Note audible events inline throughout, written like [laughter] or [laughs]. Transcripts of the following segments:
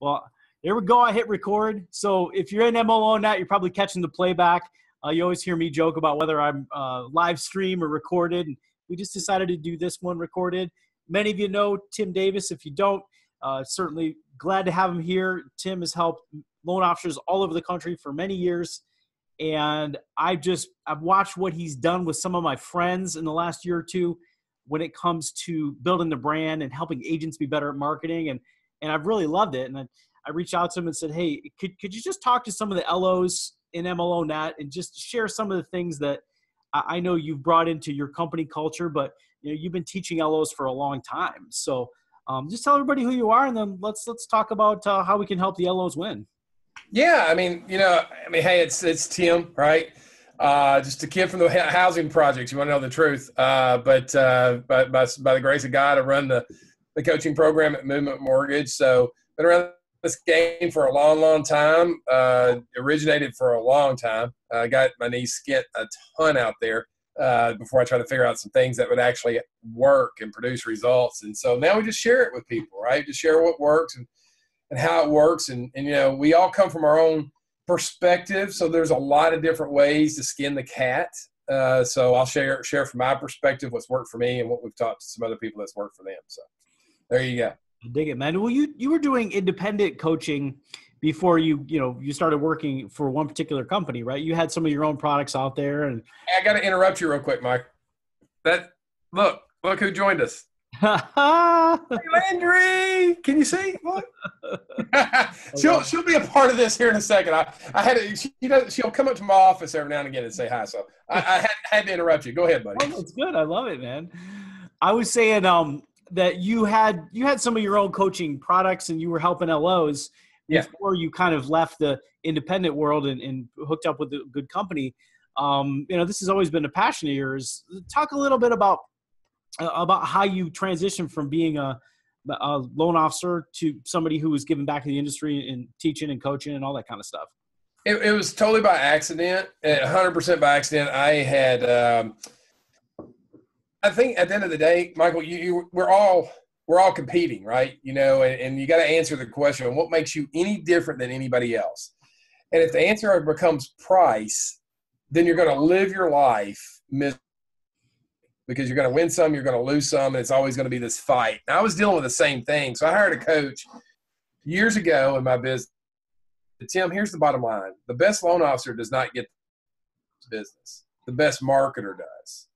Well, there we go. I hit record. So if you're in MLO Net, you're probably catching the playback. Uh, you always hear me joke about whether I'm uh, live stream or recorded. We just decided to do this one recorded. Many of you know Tim Davis. If you don't, uh, certainly glad to have him here. Tim has helped loan officers all over the country for many years. And I just, I've watched what he's done with some of my friends in the last year or two when it comes to building the brand and helping agents be better at marketing. And, and I've really loved it. And I, I reached out to him and said, Hey, could, could you just talk to some of the LOs in MLO Net and just share some of the things that I know you've brought into your company culture, but you know, you've been teaching LOs for a long time. So um, just tell everybody who you are and then let's, let's talk about uh, how we can help the LOs win. Yeah. I mean, you know, I mean, Hey, it's, it's Tim, right? Uh, just a kid from the housing projects. You want to know the truth. Uh, but uh, by, by, by, the grace of God, I run the, the coaching program at Movement Mortgage. So been around this game for a long, long time. Uh, originated for a long time. I uh, got my knees skint a ton out there uh, before I tried to figure out some things that would actually work and produce results. And so now we just share it with people, right? Just share what works and, and how it works. And, and, you know, we all come from our own perspective. So there's a lot of different ways to skin the cat. Uh, so I'll share share from my perspective what's worked for me and what we've talked to some other people that's worked for them. So there you go. I dig it, man. Well, you you were doing independent coaching before you you know you started working for one particular company, right? You had some of your own products out there, and I got to interrupt you real quick, Mike. That look, look who joined us. [laughs] hey, Landry, can you see? [laughs] [laughs] she'll she'll be a part of this here in a second. I, I had to, she does she'll come up to my office every now and again and say hi. So I, I had, had to interrupt you. Go ahead, buddy. Oh, that's good. I love it, man. I was saying um that you had you had some of your own coaching products and you were helping LOs yeah. before you kind of left the independent world and, and hooked up with a good company. Um, you know, this has always been a passion of yours. Talk a little bit about uh, about how you transitioned from being a, a loan officer to somebody who was giving back to the industry and teaching and coaching and all that kind of stuff. It, it was totally by accident, 100% by accident. I had. Um, I think at the end of the day, Michael, you, you we're all we're all competing, right? You know, and, and you got to answer the question: what makes you any different than anybody else? And if the answer becomes price, then you're going to live your life because you're going to win some, you're going to lose some, and it's always going to be this fight. I was dealing with the same thing, so I hired a coach years ago in my business. Tim, here's the bottom line: the best loan officer does not get business; the best marketer does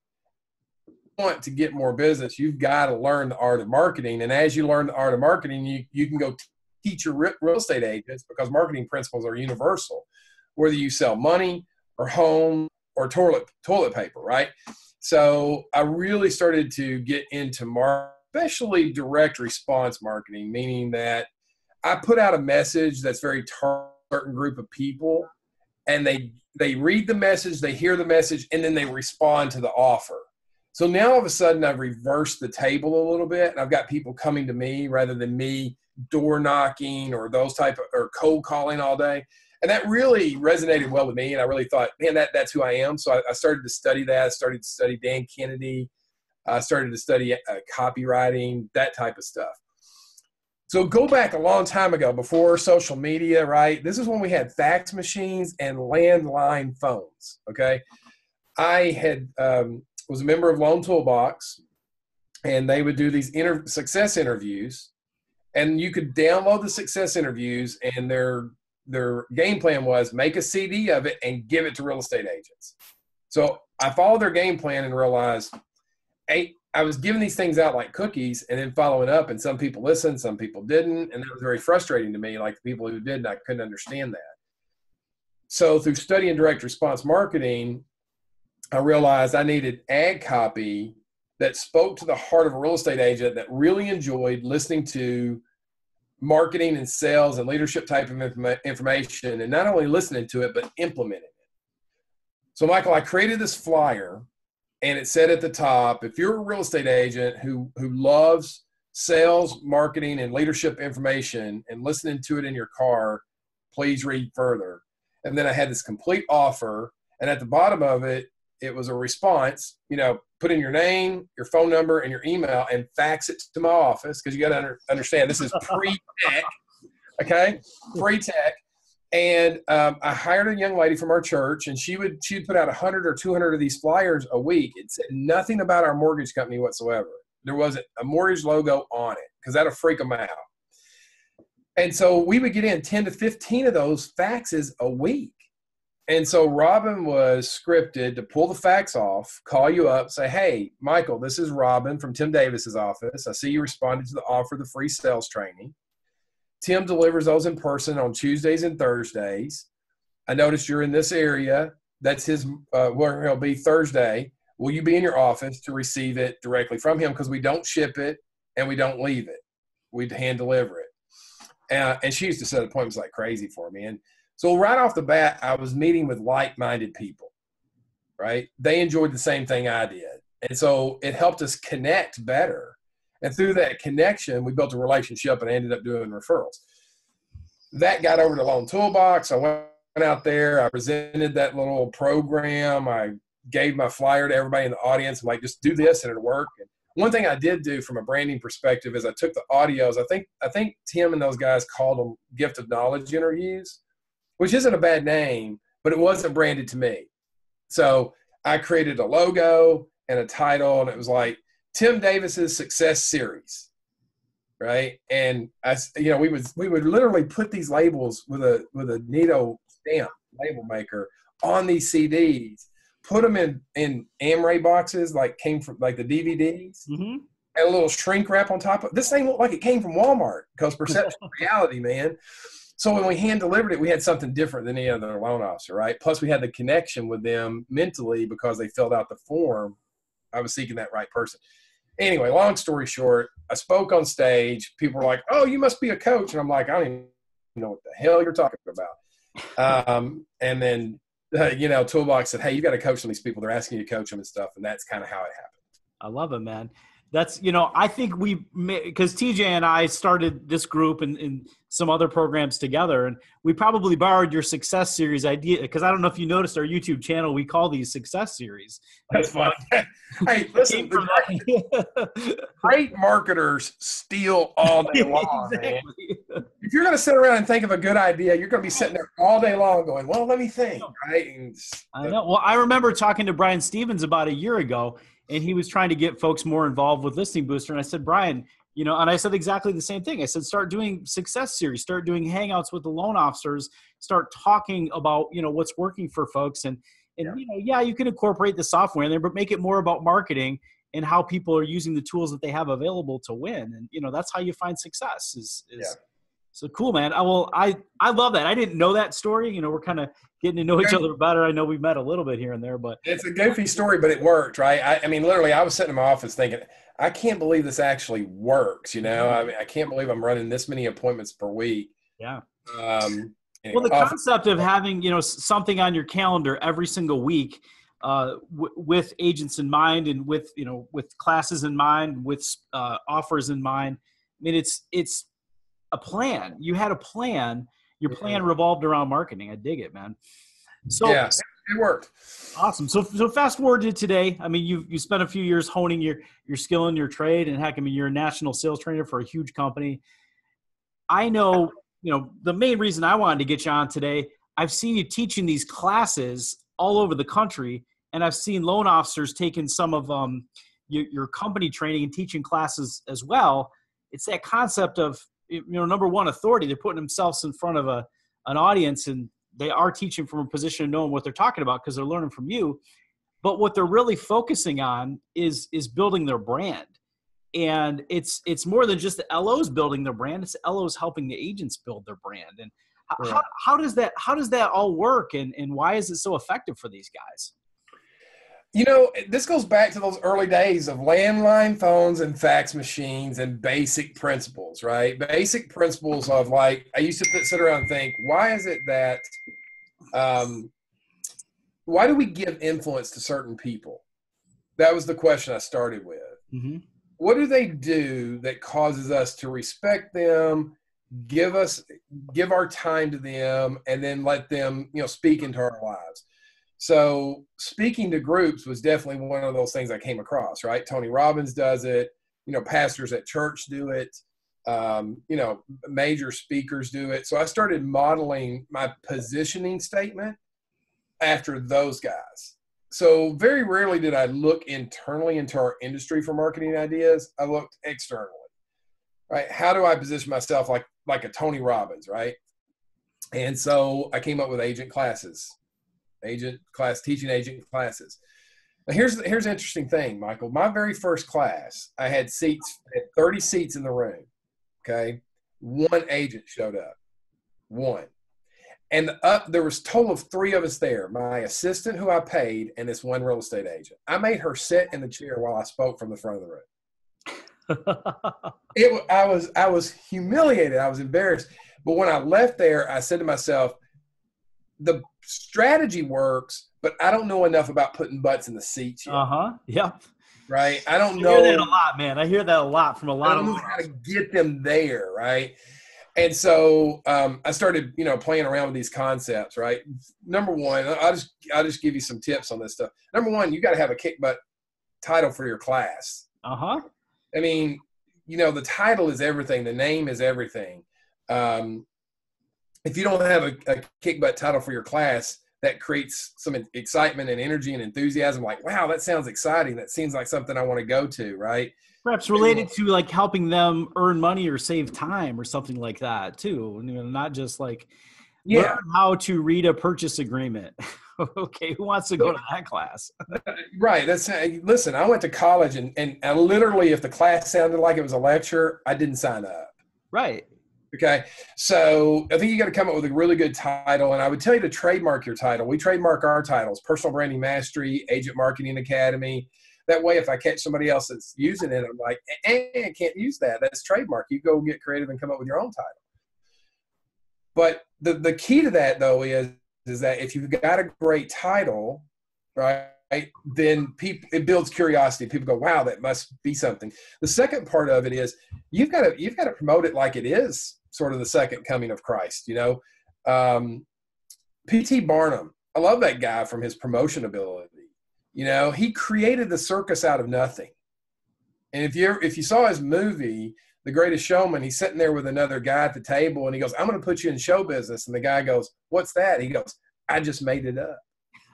want to get more business, you've got to learn the art of marketing. And as you learn the art of marketing, you, you can go teach your real estate agents because marketing principles are universal, whether you sell money or home or toilet toilet paper, right? So I really started to get into mar- especially direct response marketing, meaning that I put out a message that's very targeted certain group of people, and they they read the message, they hear the message, and then they respond to the offer. So now all of a sudden I've reversed the table a little bit and I've got people coming to me rather than me door knocking or those type of or cold calling all day. And that really resonated well with me. And I really thought, man, that, that's who I am. So I, I started to study that. I started to study Dan Kennedy. I started to study uh, copywriting, that type of stuff. So go back a long time ago before social media, right? This is when we had fax machines and landline phones. Okay. I had um, was a member of Loan Toolbox, and they would do these inter- success interviews, and you could download the success interviews, and their their game plan was make a CD of it and give it to real estate agents. So I followed their game plan and realized, hey, I was giving these things out like cookies and then following up, and some people listened, some people didn't, and that was very frustrating to me. Like the people who did, I couldn't understand that. So through studying direct response marketing, I realized I needed ad copy that spoke to the heart of a real estate agent that really enjoyed listening to marketing and sales and leadership type of information and not only listening to it but implementing it. So Michael, I created this flyer and it said at the top, if you're a real estate agent who who loves sales, marketing and leadership information and listening to it in your car, please read further. And then I had this complete offer and at the bottom of it it was a response, you know, put in your name, your phone number, and your email and fax it to my office because you got to under, understand this is pre tech. Okay, [laughs] Pre tech. And um, I hired a young lady from our church, and she would she would put out hundred or two hundred of these flyers a week. It said nothing about our mortgage company whatsoever. There wasn't a mortgage logo on it because that'll freak them out. And so we would get in ten to fifteen of those faxes a week. And so Robin was scripted to pull the fax off, call you up, say, "Hey, Michael, this is Robin from Tim Davis's office. I see you responded to the offer of the free sales training." Tim delivers those in person on Tuesdays and Thursdays. I noticed you're in this area. That's his, uh, where he'll be Thursday. Will you be in your office to receive it directly from him? Because we don't ship it and we don't leave it. We hand deliver it. Uh, and she used to set appointments like crazy for me. And so right off the bat, I was meeting with like-minded people, right? They enjoyed the same thing I did. And so it helped us connect better and through that connection, we built a relationship and I ended up doing referrals. That got over to Loan Toolbox. I went out there. I presented that little program. I gave my flyer to everybody in the audience. I'm like, just do this and it'll work. And one thing I did do from a branding perspective is I took the audios. I think I think Tim and those guys called them gift of knowledge interviews, which isn't a bad name, but it wasn't branded to me. So I created a logo and a title, and it was like Tim Davis's success series, right? And I, you know, we would we would literally put these labels with a with a Neato stamp label maker on these CDs, put them in in Amaray boxes like came from like the DVDs, mm-hmm. and a little shrink wrap on top of this thing looked like it came from Walmart because perception reality, man. So when we hand delivered it, we had something different than any other loan officer, right? Plus, we had the connection with them mentally because they filled out the form. I was seeking that right person anyway, long story short, I spoke on stage. People were like, "Oh, you must be a coach," and I'm like, "I don't even know what the hell you're talking about." [laughs] Um, and then, uh, you know, Toolbox said, "Hey, you got to coach some of these people. They're asking you to coach them and stuff," and that's kind of how it happened. I love it, man. That's you know, I think we because TJ and I started this group and, and some other programs together, and we probably borrowed your success series idea because I don't know if you noticed our YouTube channel. We call these success series. That's fun. [laughs] hey, listen, great marketers steal all day [laughs] long. exactly. If you're going to sit around and think of a good idea, you're going to be sitting there all day long going, "Well, let me think." Right? And, I know. Well, I remember talking to Brian Stevens about a year ago and he was trying to get folks more involved with Listing Booster. And I said, Brian, you know, and I said exactly the same thing. I said, start doing success series, start doing hangouts with the loan officers, start talking about, you know, what's working for folks. And, and, yeah. you know, yeah, you can incorporate the software in there, but make it more about marketing and how people are using the tools that they have available to win. And, you know, that's how you find success is, is yeah. So cool, man. I will. I I love that. I didn't know that story. You know, we're kind of getting to know each other better. I know we've met a little bit here and there, but it's a goofy story, but it worked, right? I, I mean, literally, I was sitting in my office thinking, I can't believe this actually works. You know, I mean, I can't believe I'm running this many appointments per week. Yeah. Um, well, the concept of having you know something on your calendar every single week. Uh, w- with agents in mind and with you know with classes in mind with uh, offers in mind i mean it's it's a plan. You had a plan. Your plan revolved around marketing. I dig it, man. So yeah, it worked. Awesome. So so fast forward to today. I mean, you you spent a few years honing your your skill in your trade, and heck, I mean, you're a national sales trainer for a huge company. I know, you know, the main reason I wanted to get you on today. I've seen you teaching these classes all over the country, and I've seen loan officers taking some of um, your, your company training and teaching classes as well. It's that concept of you know number one authority. They're putting themselves in front of a an audience and they are teaching from a position of knowing what they're talking about because they're learning from you. But what they're really focusing on is is building their brand. And it's it's more than just the los building their brand it's los helping the agents build their brand. And how, how does that how does that all work? And and why is it so effective for these guys you know, this goes back to those early days of landline phones and fax machines and basic principles, right? Basic principles of like, I used to sit around and think, why is it that, um, why do we give influence to certain people? That was the question I started with. Mm-hmm. What do they do that causes us to respect them, give us, give our time to them, and then let them, you know, speak into our lives? So speaking to groups was definitely one of those things I came across, right? Tony Robbins does it, you know, pastors at church do it. Um, you know, major speakers do it. So I started modeling my positioning statement after those guys. So very rarely did I look internally into our industry for marketing ideas. I looked externally. Right? How do I position myself like like a Tony Robbins, right? And so I came up with agent classes, agent class, teaching agent classes. Now here's here's an interesting thing, Michael. My very first class, I had seats, I had 30 seats in the room. Okay, one agent showed up, one, and up there was total of three of us there. My assistant, who I paid, and this one real estate agent. I made her sit in the chair while I spoke from the front of the room. [laughs] it I was I was humiliated. I was embarrassed. But when I left there, I said to myself, the strategy works, but I don't know enough about putting butts in the seats. Uh huh. Yep. Right. I don't I know. hear that a lot, man. I hear that a lot from a lot I don't of know how to get them there. Right. And so um, I started, you know, playing around with these concepts. Right. Number one, I'll just I'll just give you some tips on this stuff. Number one, you got to have a kick butt title for your class. Uh huh. I mean, you know, the title is everything. The name is everything. Um, if you don't have a, a kick butt title for your class, that creates some excitement and energy and enthusiasm. Like, wow, that sounds exciting. That seems like something I want to go to, right? Perhaps related to like helping them earn money or save time or something like that too. You know, not just like Yeah, learn how to read a purchase agreement. [laughs] okay, who wants to go to that class? [laughs] right. That's listen. I went to college, and and I literally, if the class sounded like it was a lecture, I didn't sign up. Right. Okay. So I think you got to come up with a really good title. And I would tell you to trademark your title. We trademark our titles Personal Branding Mastery, Agent Marketing Academy. That way, if I catch somebody else that's using it, I'm like, eh, I can't use that. That's trademark. You go get creative and come up with your own title. But the, the key to that, though, is, is that if you've got a great title, right, then people it builds curiosity. People go, wow, that must be something. The second part of it is you've got to you've got to promote it like it is sort of the second coming of Christ. You know, um, P.T. Barnum. I love that guy from his promotion ability. You know, he created the circus out of nothing. And if you if you saw his movie, The Greatest Showman, he's sitting there with another guy at the table, and he goes, "I'm going to put you in show business." And the guy goes, "What's that?" He goes, "I just made it up."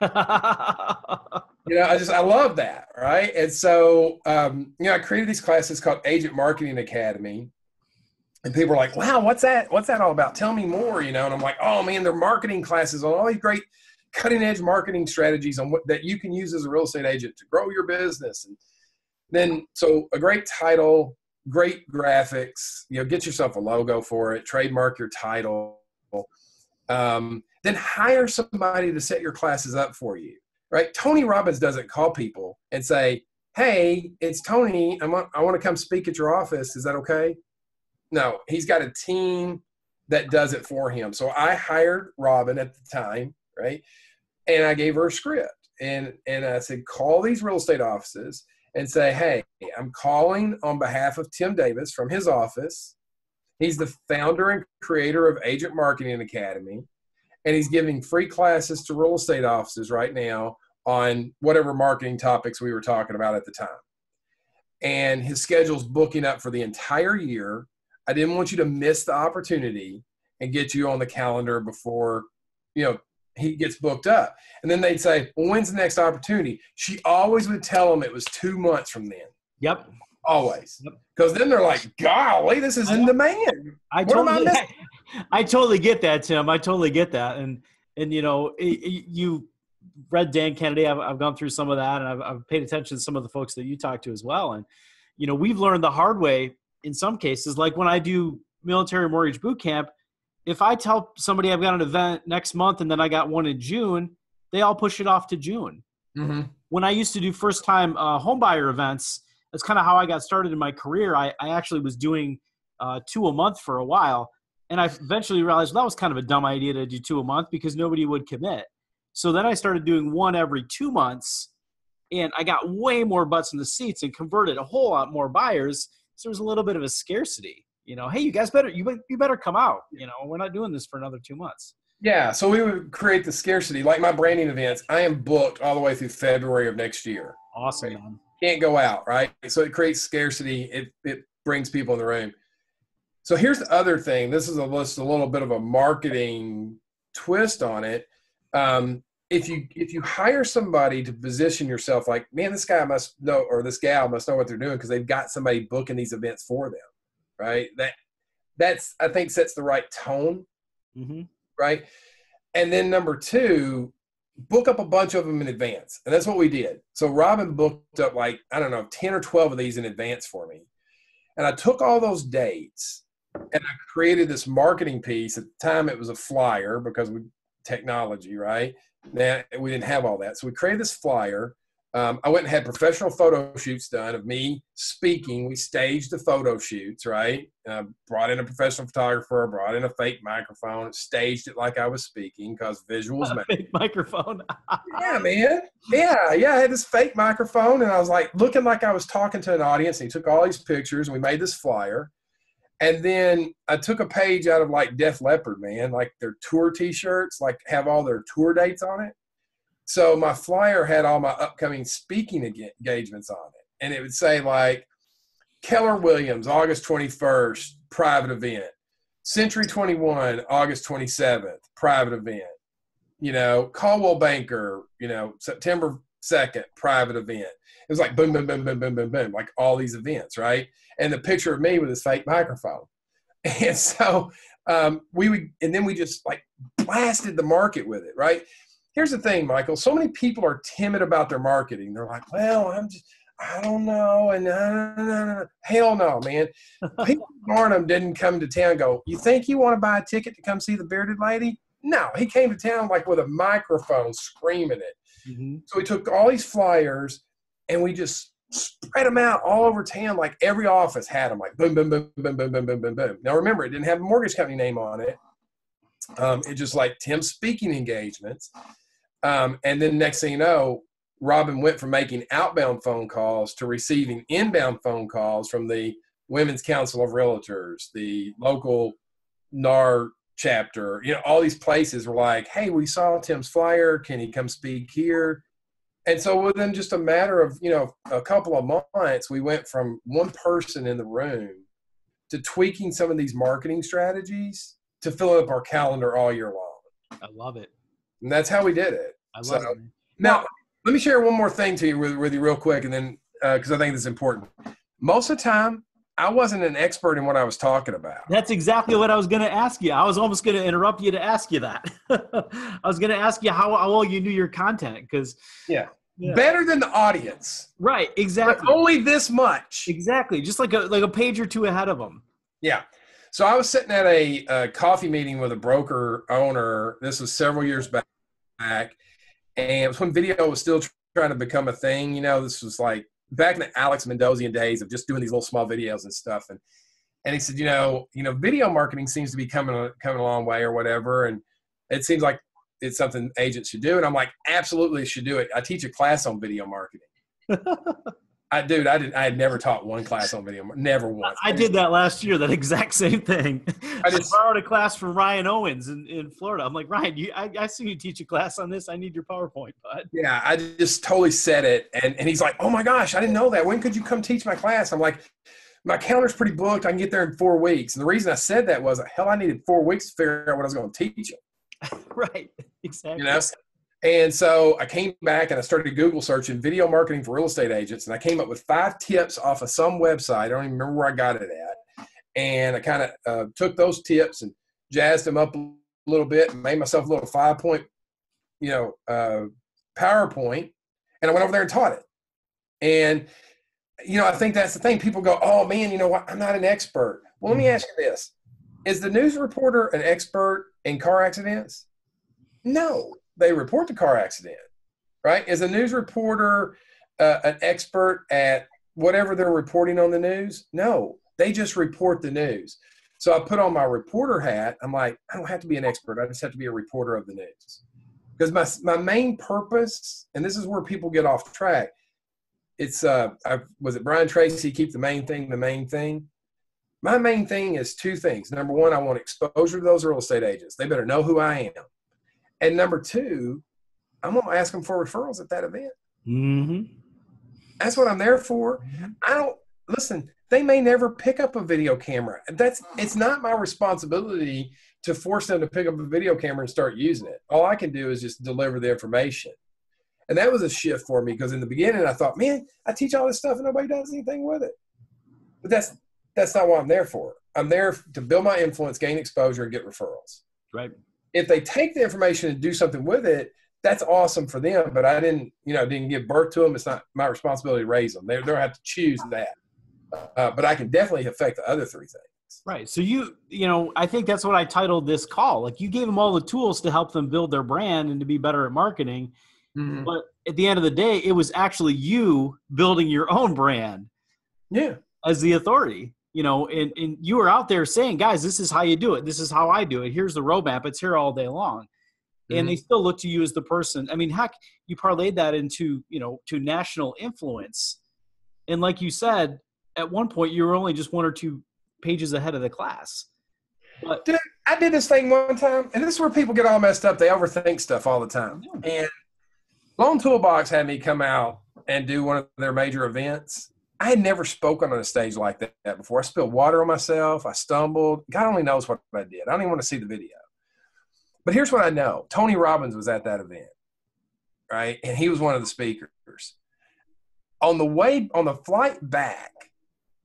[laughs] you know, I just I love that, right? And so, um, you know, I created these classes called Agent Marketing Academy, and people are like, "Wow, what's that? What's that all about? Tell me more." You know, and I'm like, "Oh man, they're marketing classes on all these great cutting edge marketing strategies on what that you can use as a real estate agent to grow your business." And then, so a great title, great graphics. You know, get yourself a logo for it, trademark your title. Um, then hire somebody to set your classes up for you right tony robbins doesn't call people and say hey it's tony I'm, i want to come speak at your office is that okay no he's got a team that does it for him so i hired robin at the time right and i gave her a script and and i said call these real estate offices and say hey i'm calling on behalf of tim davis from his office he's the founder and creator of agent marketing academy and he's giving free classes to real estate offices right now on whatever marketing topics we were talking about at the time. And his schedule's booking up for the entire year. I didn't want you to miss the opportunity and get you on the calendar before, you know, he gets booked up. And then they'd say, Well, when's the next opportunity? She always would tell them it was two months from then. Yep. Always. Because then they're like, golly, this is in demand. I What am I totally, missing? [laughs] I totally get that, Tim. I totally get that, and and you know, it, it- you read Dan Kennedy. I've, I've gone through some of that, and I've, I've paid attention to some of the folks that you talk to as well. And you know, we've learned the hard way in some cases. Like when I do military mortgage boot camp, if I tell somebody I've got an event next month and then I got one in June, they all push it off to June Mm-hmm. when I used to do first time uh, home buyer events, that's kind of how I got started in my career. I, I actually was doing uh, two a month for a while. And I eventually realized that was kind of a dumb idea to do two a month because nobody would commit. So then I started doing one every two months and I got way more butts in the seats and converted a whole lot more buyers. So there was a little bit of a scarcity. You know, hey, you guys better you, you better come out. You know, we're not doing this for another two months. Yeah, so we would create the scarcity. Like my branding events, I am booked all the way through February of next year. Awesome, man. Can't go out, right? So it creates scarcity. It it brings people in the room. So here's the other thing. This is a, just a little bit of a marketing twist on it. Um, if you if you hire somebody to position yourself like, man, this guy must know or this gal must know what they're doing because they've got somebody booking these events for them, right? That that's I think sets the right tone, mm-hmm. right? And then number two, book up a bunch of them in advance, and that's what we did. So Robin booked up like I don't know ten or twelve of these in advance for me, and I took all those dates and I created this marketing piece. At the time, it was a flyer because we technology, right? Now we didn't have all that, so we created this flyer. Um, I went and had professional photo shoots done of me speaking. We staged the photo shoots, right? Uh, brought in a professional photographer, brought in a fake microphone, staged it like I was speaking because visuals. [laughs] A fake microphone. [laughs] yeah, man. Yeah, yeah. I had this fake microphone, and I was like looking like I was talking to an audience. And he took all these pictures, and we made this flyer. And then I took a page out of like Def Leppard, man, like their tour T-shirts, like have all their tour dates on it. So my flyer had all my upcoming speaking engagements on it, and it would say like Keller Williams, August 21st, private event. Century 21, August 27th, private event. You know, Coldwell Banker, you know, September 2nd, private event. It was like boom, boom, boom, boom, boom, boom, boom, like all these events, right? And the picture of me with this fake microphone. [laughs] And so um, we would, and then we just like blasted the market with it, right? Here's the thing, Michael. So many people are timid about their marketing. They're like, well, I'm just, I don't know. And no, no, no, no. hell no, man. [laughs] People Barnum didn't come to town go, you think you want to buy a ticket to come see the bearded lady? No, he came to town like with a microphone screaming it. Mm-hmm. So he took all these flyers and we just spread them out all over town. Like every office had them, like boom, boom, boom, boom, boom, boom, boom, boom, boom. Now remember, it didn't have a mortgage company name on it. Um, it just like Tim speaking engagements. Um, and then next thing you know, Robin went from making outbound phone calls to receiving inbound phone calls from the Women's Council of Realtors, the local NAR chapter. You know, all these places were like, "Hey, we saw Tim's flyer. Can he come speak here?" And so within just a matter of you know a couple of months, we went from one person in the room to tweaking some of these marketing strategies to fill up our calendar all year long. I love it. And that's how we did it. I love so, it. Now, let me share one more thing to you with, with you real quick, and then because uh, I think this is important. Most of the time, I wasn't an expert in what I was talking about. That's exactly what I was going to ask you. I was almost going to interrupt you to ask you that. [laughs] I was going to ask you how, how well you knew your content because yeah, yeah. Better than the audience. Right, exactly. But only this much. Exactly. Just like a like a page or two ahead of them. Yeah. So I was sitting at a, a coffee meeting with a broker owner. This was several years back, and it was when video was still trying to become a thing. You know, this was like back in the Alex Mandossian days of just doing these little small videos and stuff. And and he said, you know, you know, video marketing seems to be coming coming a long way or whatever. And it seems like it's something agents should do. And I'm like, absolutely should do it. I teach a class on video marketing. [laughs] I dude, I did. I had never taught one class on video, never once. I, did that last year. That exact same thing. [laughs] I just I borrowed a class from Ryan Owens in, in Florida. I'm like, Ryan, you, I, I see you teach a class on this. I need your PowerPoint, bud. Yeah, I just totally said it, and and he's like, oh my gosh, I didn't know that. When could you come teach my class? I'm like, my calendar's pretty booked. I can get there in four weeks. And the reason I said that was, hell, I needed four weeks to figure out what I was going to teach him. [laughs] right. Exactly. You know? And so I came back and I started Google searching video marketing for real estate agents. And I came up with five tips off of some website. I don't even remember where I got it at. And I kind of uh, took those tips and jazzed them up a little bit and made myself a little five point, you know, uh, PowerPoint. And I went over there and taught it. And, you know, I think that's the thing. People go, oh man, you know what? I'm not an expert. Well, let me mm-hmm. ask you this Is the news reporter an expert in car accidents? No, they report the car accident, right? Is a news reporter uh, an expert at whatever they're reporting on the news? No, they just report the news. So I put on my reporter hat. I'm like, I don't have to be an expert. I just have to be a reporter of the news. Because my, my main purpose, and this is where people get off track, it's, uh, I, was it Brian Tracy, keep the main thing the main thing? My main thing is two things. Number one, I want exposure to those real estate agents. They better know who I am. And number two, I'm going to ask them for referrals at that event. Mm-hmm. That's what I'm there for. Mm-hmm. I don't listen. they may never pick up a video camera. That's it's not my responsibility to force them to pick up a video camera and start using it. All I can do is just deliver the information. And that was a shift for me because in the beginning I thought, man, I teach all this stuff and nobody does anything with it. But that's that's not what I'm there for. I'm there to build my influence, gain exposure, and get referrals. Right. If they take the information and do something with it, that's awesome for them. But I didn't, you know, didn't give birth to them. It's not my responsibility to raise them. They they'll have to choose that. Uh, but I can definitely affect the other three things. Right. So you, you know, I think that's what I titled this call. Like you gave them all the tools to help them build their brand and to be better at marketing. Mm-hmm. But at the end of the day, it was actually you building your own brand. Yeah. As the authority, you know, and, and you were out there saying, guys, this is how you do it. This is how I do it. Here's the roadmap. It's here all day long. Mm-hmm. And they still look to you as the person. I mean, heck, you parlayed that into, you know, to national influence. And like you said, at one point you were only just one or two pages ahead of the class. But Dude, I did this thing one time, and this is where people get all messed up. They overthink stuff all the time. And Loan Toolbox had me come out and do one of their major events. I had never spoken on a stage like that before. I spilled water on myself. I stumbled. God only knows what I did. I don't even want to see the video. But here's what I know Tony Robbins was at that event, right? And he was one of the speakers. On the way, on the flight back,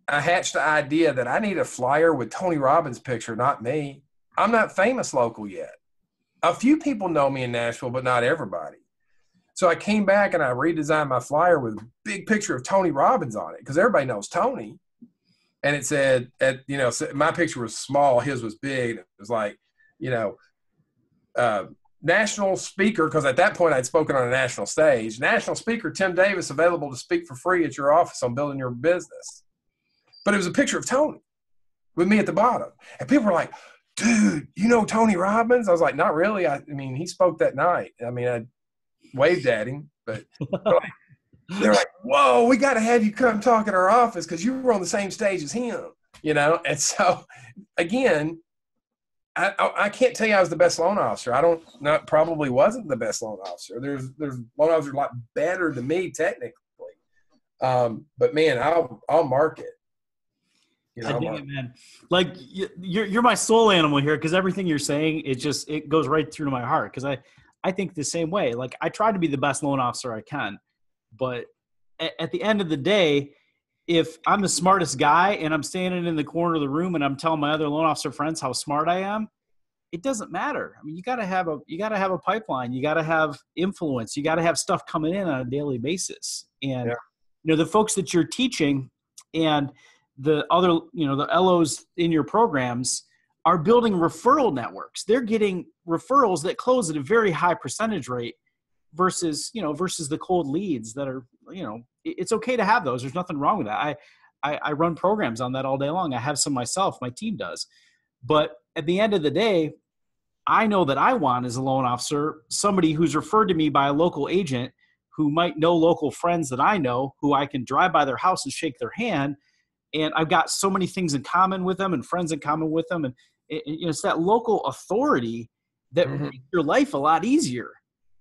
I hatched the idea that I need a flyer with Tony Robbins' picture, not me. I'm not famous local yet. A few people know me in Nashville, but not everybody. So I came back and I redesigned my flyer with a big picture of Tony Robbins on it because everybody knows Tony. And it said, at, you know, my picture was small, his was big. It was like, you know, uh, national speaker, because at that point I'd spoken on a national stage. National speaker Tim Davis available to speak for free at your office on building your business. But it was a picture of Tony with me at the bottom. And people were like, dude, you know Tony Robbins? I was like, not really. I, I mean, he spoke that night. I mean, I waved at him, but they're like, they're like, whoa, we got to have you come talk at our office because you were on the same stage as him, you know? And [laughs] so, again, I, I, can't tell you I was the best loan officer. I don't not probably wasn't the best loan officer. There's there's loan officers a lot better than me technically, um, but man, I'll I'll mark it. You know, it, man. Like you're you're my soul animal here because everything you're saying it just it goes right through to my heart because I I think the same way. Like I try to be the best loan officer I can, but at, the end of the day, if I'm the smartest guy and I'm standing in the corner of the room and I'm telling my other loan officer friends how smart I am, it doesn't matter. I mean, you got to have a you got to have a pipeline. You got to have influence. You got to have stuff coming in on a daily basis. And yeah. you know the folks that you're teaching and the other you know the LOs in your programs are building referral networks. They're getting referrals that close at a very high percentage rate versus you know versus the cold leads that are you know it's okay to have those. There's nothing wrong with that. I I, I run programs on that all day long. I have some myself. My team does, but at the end of the day, I know that I want as a loan officer somebody who's referred to me by a local agent who might know local friends that I know who I can drive by their house and shake their hand and I've got so many things in common with them and friends in common with them, and it, you know, it's that local authority that mm-hmm. makes your life a lot easier.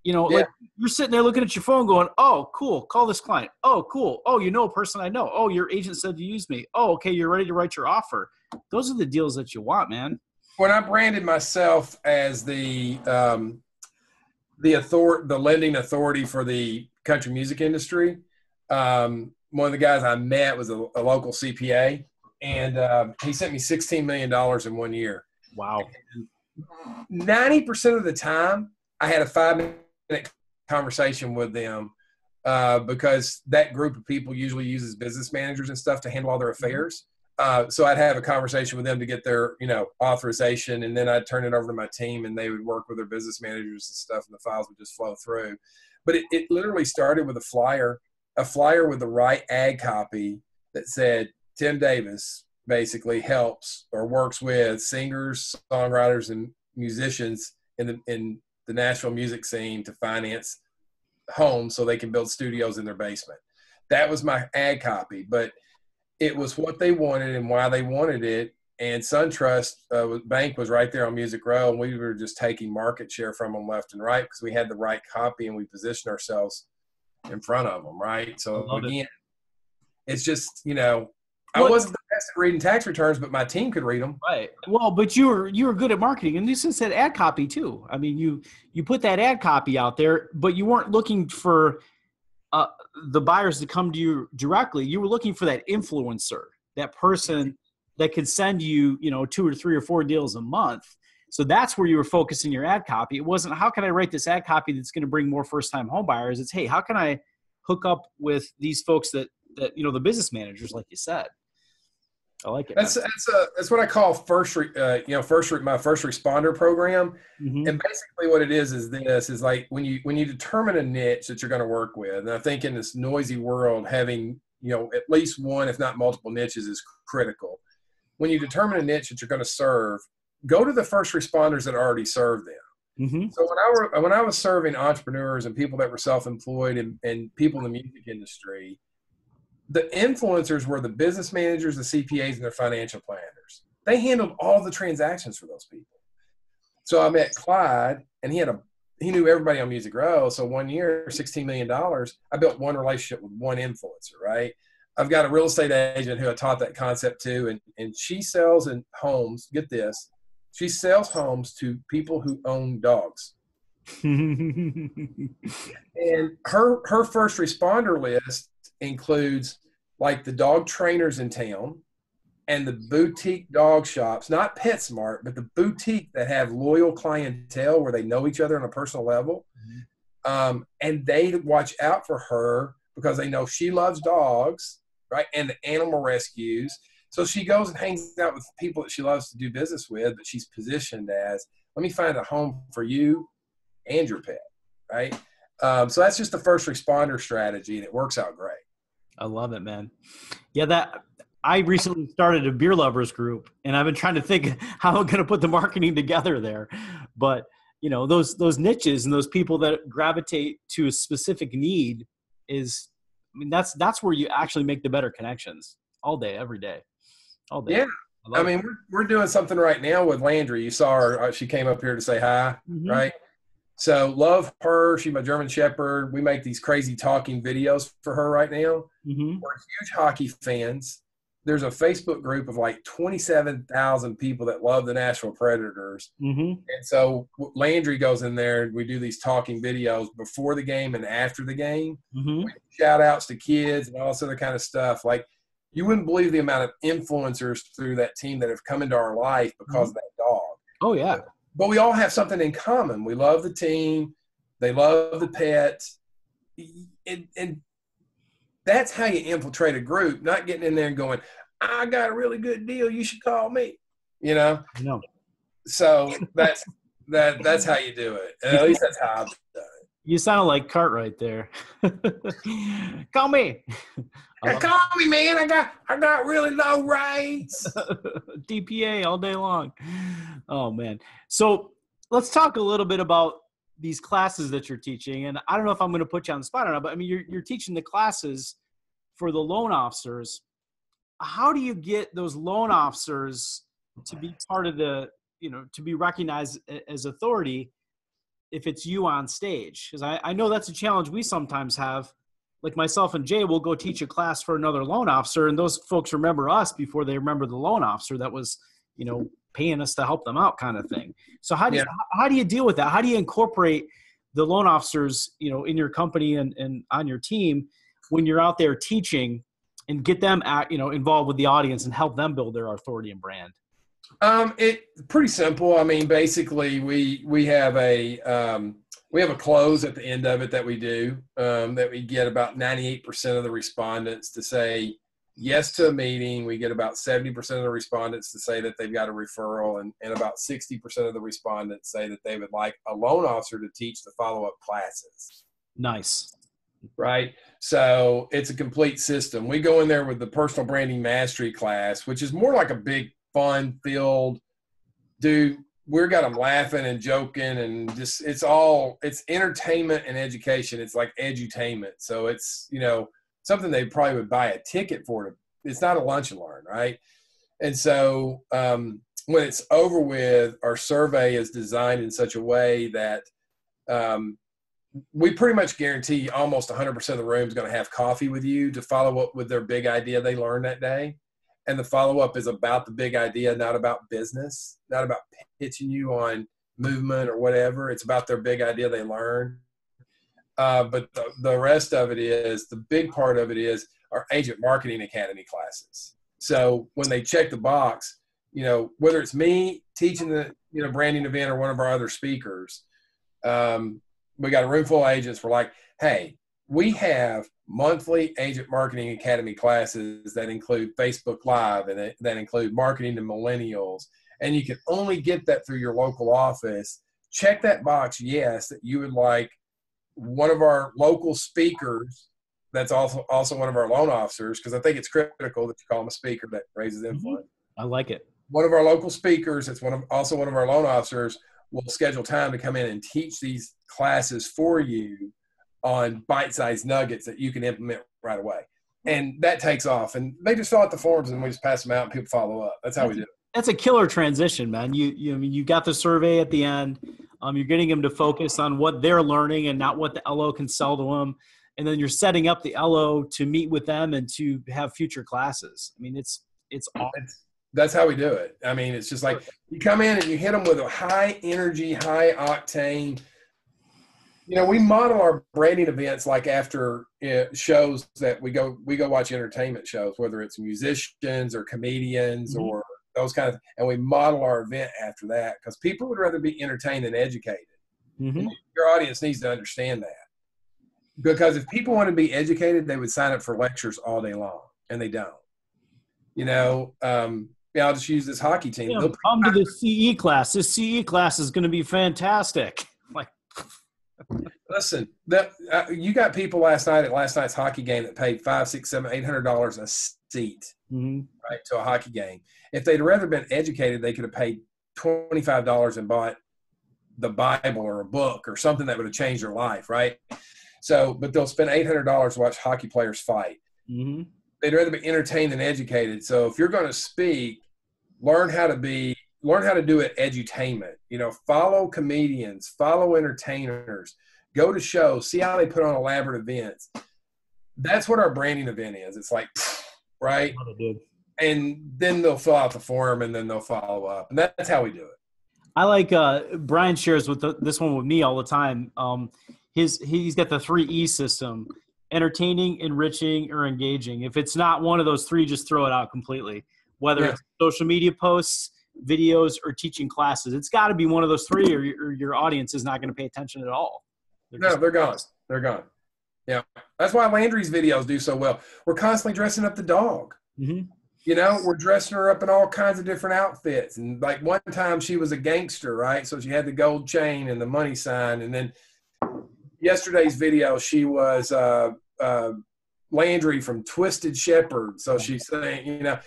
You know, yeah. like you're sitting there looking at your phone, going, "Oh, cool, call this client. Oh, cool. Oh, you know a person I know. Oh, your agent said to use me. Oh, okay, you're ready to write your offer. Those are the deals that you want, man." When I branded myself as the um, the author the lending authority for the country music industry, um, one of the guys I met was a, a local CPA, and uh, he sent me $16 million in one year. Wow. 90% of the time, I had a five minute conversation with them uh, because that group of people usually uses business managers and stuff to handle all their mm-hmm. affairs. Uh, so I'd have a conversation with them to get their, you know, authorization, and then I'd turn it over to my team, and they would work with their business managers and stuff, and the files would just flow through. But it, it literally started with a flyer a flyer with the right ad copy that said Tim Davis basically helps or works with singers, songwriters, and musicians in the in the Nashville music scene to finance homes so they can build studios in their basement. That was my ad copy, but it was what they wanted and why they wanted it. And SunTrust uh, Bank was right there on Music Row, and we were just taking market share from them left and right because we had the right copy and we positioned ourselves in front of them, right? So again, it. it's just you know I wasn't the best at reading tax returns, but my team could read them. Right. Well, but you were you were good at marketing, and you said ad copy too. I mean, you you put that ad copy out there, but you weren't looking for uh, the buyers to come to you directly. You were looking for that influencer, that person that could send you, you know, two or three or four deals a month. So that's where you were focusing your ad copy. It wasn't how can I write this ad copy that's going to bring more first time home buyers. It's hey, how can I hook up with these folks that that you know the business managers, like you said. I like it. That's that's a, that's what I call first re, uh, you know first re, my first responder program, mm-hmm. and basically what it is is this is like when you when you determine a niche that you're going to work with, and I think in this noisy world having you know at least one if not multiple niches is critical. When you determine a niche that you're going to serve, go to the first responders that already serve them. Mm-hmm. So when I were when I was serving entrepreneurs and people that were self-employed and, and people in the music industry, the influencers were the business managers, the CPAs, and their financial planners. They handled all the transactions for those people. So I met Clyde, and he had a he knew everybody on Music Row. So one year, sixteen million dollars, I built one relationship with one influencer. Right. I've got a real estate agent who I taught that concept to, and and she sells in homes. Get this, she sells homes to people who own dogs. [laughs] and her her first responder list includes like the dog trainers in town and the boutique dog shops, not PetSmart, but the boutique that have loyal clientele where they know each other on a personal level. Mm-hmm. Um, and they watch out for her because they know she loves dogs, right? And the animal rescues. So she goes and hangs out with people that she loves to do business with, but she's positioned as, let me find a home for you and your pet, right? Um, so that's just the first responder strategy, and it works out great. I love it, man. Yeah, that I recently started a beer lovers group, and I've been trying to think [laughs] how I'm going to put the marketing together there. But you know, those those niches and those people that gravitate to a specific need is, I mean, that's that's where you actually make the better connections all day, every day, all day. Yeah. I, I mean, we're, we're doing something right now with Landry. You saw her; uh, she came up here to say hi, mm-hmm. right? So love her. She's my German Shepherd. We make these crazy talking videos for her right now. Mm-hmm. We're huge hockey fans. There's a Facebook group of like 27,000 people that love the Nashville Predators. Mm-hmm. And so Landry goes in there and we do these talking videos before the game and after the game. Mm-hmm. Shout outs to kids and all this other kind of stuff. Like you wouldn't believe the amount of influencers through that team that have come into our life because mm-hmm. of that dog. Oh, yeah but we all have something in common. We love the team. They love the pets. And, and that's how you infiltrate a group, not getting in there and going, I got a really good deal. You should call me. You know? No. So that's that that's how you do it. at least that's how I've done it. You sound like Cartwright there. [laughs] call me. Yeah, uh-huh. call me, man. I got I got really low rates. [laughs] DPA all day long. Oh man. So let's talk a little bit about these classes that you're teaching. And I don't know if I'm going to put you on the spot or not, but I mean you're you're teaching the classes for the loan officers. How do you get those loan officers to be part of the, you know, to be recognized as authority if it's you on stage? Because I, I know that's a challenge we sometimes have like myself and Jay will go teach a class for another loan officer, and those folks remember us before they remember the loan officer that was, you know, paying us to help them out, kind of thing. So how do you, how do you deal with that? How do you incorporate the loan officers, you know, in your company and, and on your team when you're out there teaching and get them at, you know, involved with the audience and help them build their authority and brand? Um, it pretty simple. I mean, basically, we we have a um, we have a close at the end of it that we do um, that we get about 98% of the respondents to say yes to a meeting. We get about 70% of the respondents to say that they've got a referral and, and about 60% of the respondents say that they would like a loan officer to teach the follow-up classes. Nice. Right? So it's a complete system. We go in there with the personal branding mastery class which is more like a big fun filled. Do we're got them laughing and joking and just it's all it's entertainment and education. It's like edutainment. So it's you know something they probably would buy a ticket for To, it's not a lunch and learn right? And so um, when it's over with our survey is designed in such a way that um, we pretty much guarantee almost 100% of the room is going to have coffee with you to follow up with their big idea they learned that day and the follow up is about the big idea, not about business, not about pitching you on movement or whatever. It's about their big idea they learn. Uh, but the, the rest of it is the big part of it is our agent marketing academy classes. So when they check the box, you know, whether it's me teaching the you know branding event or one of our other speakers, um, we got a room full of agents. We're like, hey, we have monthly agent marketing academy classes that include Facebook Live and that include marketing to millennials. And you can only get that through your local office. Check that box, yes, that you would like one of our local speakers that's also also one of our loan officers because I think it's critical that you call them a speaker that raises mm-hmm. influence. I like it. One of our local speakers, that's one of also one of our loan officers, will schedule time to come in and teach these classes for you on bite-sized nuggets that you can implement right away. And that takes off. And they just fill out the forms and we just pass them out and people follow up. That's how we do it. That's a killer transition, man. You you I mean you got the survey at the end. Um, you're getting them to focus on what they're learning and not what the LO can sell to them. And then you're setting up the LO to meet with them and to have future classes. I mean, it's it's awesome. That's how we do it. I mean, it's just like you come in and you hit them with a high energy, high octane you know we model our branding events like after you shows that we go we go watch entertainment shows whether it's musicians or comedians mm-hmm. or those kind of and we model our event after that because people would rather be entertained than educated mm-hmm. your audience needs to understand that because if people want to be educated they would sign up for lectures all day long and they don't you know um, yeah, I'll just use this hockey team. Yeah, come to the CE class. This CE class is going to be fantastic. [laughs] Like, Listen, that uh, you got people last night at last night's hockey game that paid five, six, seven, eight hundred dollars a seat, mm-hmm. right, to a hockey game. If they'd rather been educated, they could have paid twenty five dollars and bought the Bible or a book or something that would have changed their life, right? So, but they'll spend eight hundred dollars to watch hockey players fight. Mm-hmm. They'd rather be entertained than educated. So, if you're going to speak, learn how to be learn how to do it edutainment. You know, follow comedians, follow entertainers, go to shows, see how they put on elaborate events. That's what our branding event is. It's like, right? And then they'll fill out the form and then they'll follow up. And that's how we do it. I like uh, Brian shares with the, this one with me all the time. Um, his he's got the three E system: entertaining, enriching, or engaging. If it's not one of those three, just throw it out completely. Whether yeah. it's social media posts, videos or teaching classes. It's got to be one of those three, or your, or your audience is not going to pay attention at all. They're no, they're gone. They're gone. Yeah, that's why Landry's videos do so well. We're constantly dressing up the dog. Mm-hmm. You know, we're dressing her up in all kinds of different outfits. And like one time, she was a gangster, right? So she had the gold chain and the money sign. And then yesterday's video, she was uh, uh, Landry from Twisted Shepherd. So she's saying, you know,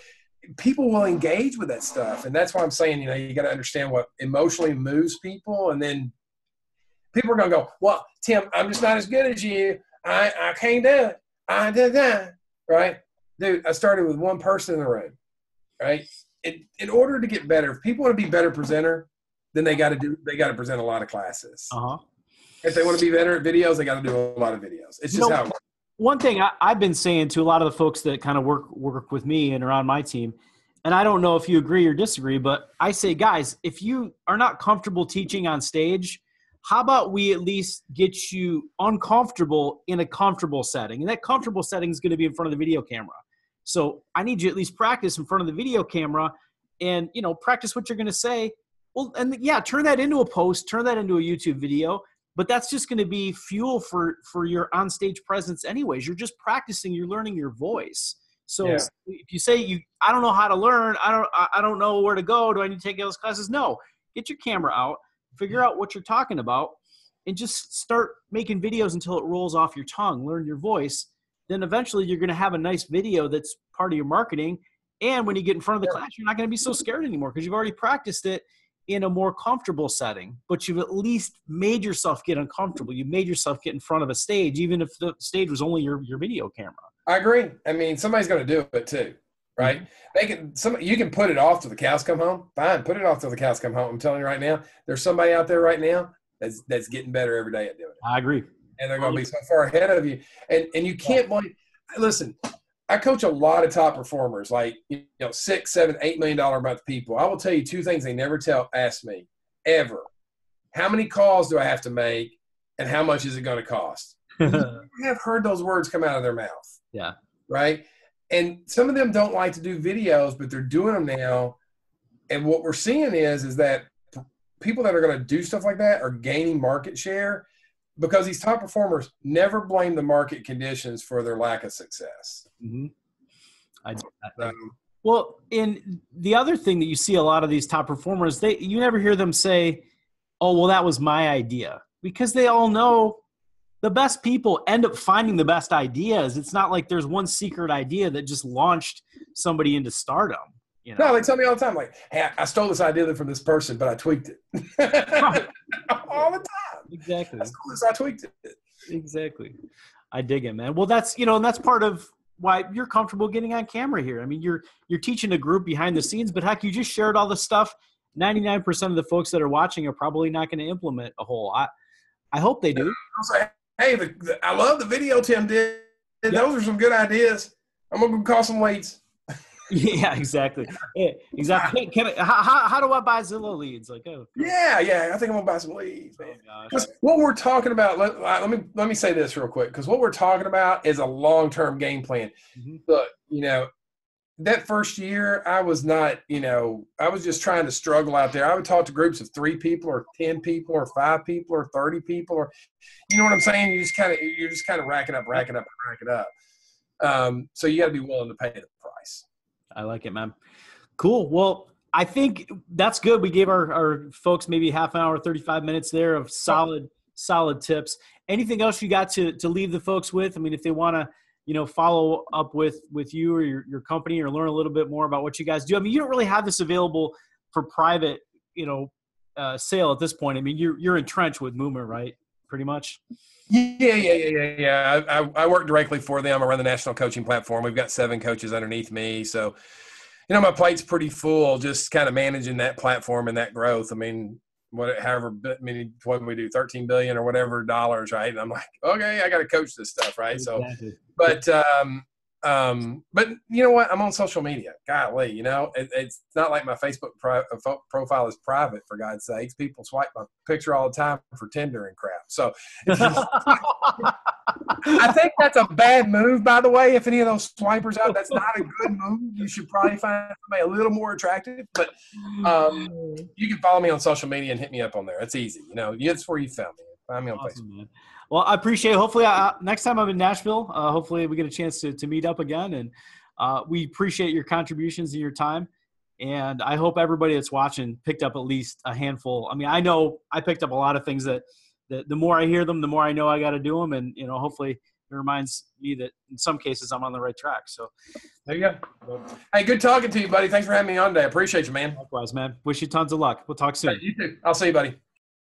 people will engage with that stuff. And that's why i'm saying you know you got to understand what emotionally moves people. And then people are going to go well tim i'm just not as good as you. I i can't do it i did that. Right? Dude i started with one person in the room. Right? In, in order to get better if people want to be better presenter then they got to do they got to present a lot of classes. Uh-huh. If they want to be better at videos they got to do a lot of videos. It's just you know, how it works one thing I, have been saying to a lot of the folks that kind of work work with me and around my team, and I don't know if you agree or disagree, but I say, guys, if you are not comfortable teaching on stage, how about we at least get you uncomfortable in a comfortable setting? And that comfortable setting is going to be in front of the video camera. So I need you at least practice in front of the video camera and you know practice what you're going to say. Well, and yeah, turn that into a post, turn that into a YouTube video but that's just going to be fuel for for your on stage presence anyways. You're just practicing you're learning your voice. So yeah. if you say you i don't know how to learn i don't i don't know where to go do i need to take those classes? No. Get your camera out figure out what you're talking about and just start making videos until it rolls off your tongue. Learn your voice. Then eventually you're going to have a nice video that's part of your marketing and when you get in front of the class you're not going to be so scared anymore because you've already practiced it in a more comfortable setting, but you've at least made yourself get uncomfortable. You made yourself get in front of a stage, even if the stage was only your, your video camera. I agree. I mean, somebody's going to do it too, right? Mm-hmm. They can. Some you can put it off till the cows come home. Fine, put it off till the cows come home. I'm telling you right now, there's somebody out there right now that's that's getting better every day at doing it. I agree. And they're going to be so far ahead of you, and and you can't blame. Listen, I coach a lot of top performers, like you know, six, seven, eight million dollar month people. I will tell you two things they never tell ask me ever. How many calls do I have to make and how much is it going to cost? [laughs] I have heard those words come out of their mouth. Yeah. Right. And some of them don't like to do videos, but they're doing them now. And what we're seeing is, is that people that are going to do stuff like that are gaining market share because these top performers never blame the market conditions for their lack of success. Mm-hmm. I, I, well, and the other thing that you see a lot of these top performers, they you never hear them say, "Oh, well, that was my idea," because they all know the best people end up finding the best ideas. It's not like there's one secret idea that just launched somebody into stardom. You know? No, they tell me all the time, like, "Hey, I stole this idea from this person, but I tweaked it." [laughs] all the time. [laughs] Exactly. That's cool. So I tweaked it. Exactly. I dig it, man. Well, that's you know, and that's part of why you're comfortable getting on camera here. I mean, you're you're teaching a group behind the scenes, but heck, you just shared all the stuff. Ninety nine percent of the folks that are watching are probably not going to implement a whole lot. I hope they do. Say, hey, the, the, I love the video Tim did. Yep. Those are some good ideas. I'm gonna go call some weights. [laughs] yeah, exactly. Yeah, exactly. Can, can I, how, how do I buy Zillow leads? Like, oh, yeah, yeah. I think I'm gonna buy some leads, man. Oh, what we're talking about, let, let, me let me say this real quick, because what we're talking about is a long term game plan. Mm-hmm. Look, you know, that first year, I was not, you know, I was just trying to struggle out there. I would talk to groups of three people, or ten people, or five people, or thirty people, or you know what I'm saying. You just kind of, you're just kind of racking up, racking up, racking up. Um, so you got to be willing to pay the price. I like it, man. Cool. Well, I think that's good. We gave our, our folks maybe half an hour, 35 minutes there of solid, solid tips. Anything else you got to, to leave the folks with? I mean, if they want to, you know, follow up with, with you or your, your company or learn a little bit more about what you guys do. I mean, you don't really have this available for private, you know, uh, sale at this point. I mean, you're, you're entrenched with Movement, right? Pretty much. Yeah, yeah, yeah, yeah, yeah. I, I, I, work directly for them. I run the national coaching platform. We've got seven coaches underneath me, so you know my plate's pretty full. Just kind of managing that platform and that growth. I mean, what, however many, what we do, thirteen billion or whatever dollars, right? And I'm like, okay, I got to coach this stuff, right? Exactly. So, but um, um, but you know what? I'm on social media. Golly, you know, it, it's not like my Facebook pro, uh, profile is private. For God's sakes, people swipe my picture all the time for Tinder and crap. So, [laughs] I think that's a bad move. By the way, if any of those swipers out, that's not a good move. You should probably find somebody a little more attractive. But um, you can follow me on social media and hit me up on there. It's easy. You know, it's where you found me. Find me on awesome, Facebook. Man. Well, I appreciate. It. Hopefully, I, next time I'm in Nashville, uh, hopefully we get a chance to to meet up again. And uh, we appreciate your contributions and your time. And I hope everybody that's watching picked up at least a handful. I mean, I know I picked up a lot of things that, that the more I hear them, the more I know I got to do them. And you know, hopefully, it reminds me that in some cases I'm on the right track. So there you go. Hey, good talking to you, buddy. Thanks for having me on today. I appreciate you, man. Likewise, man. Wish you tons of luck. We'll talk soon. Hey, you too. I'll see you, buddy.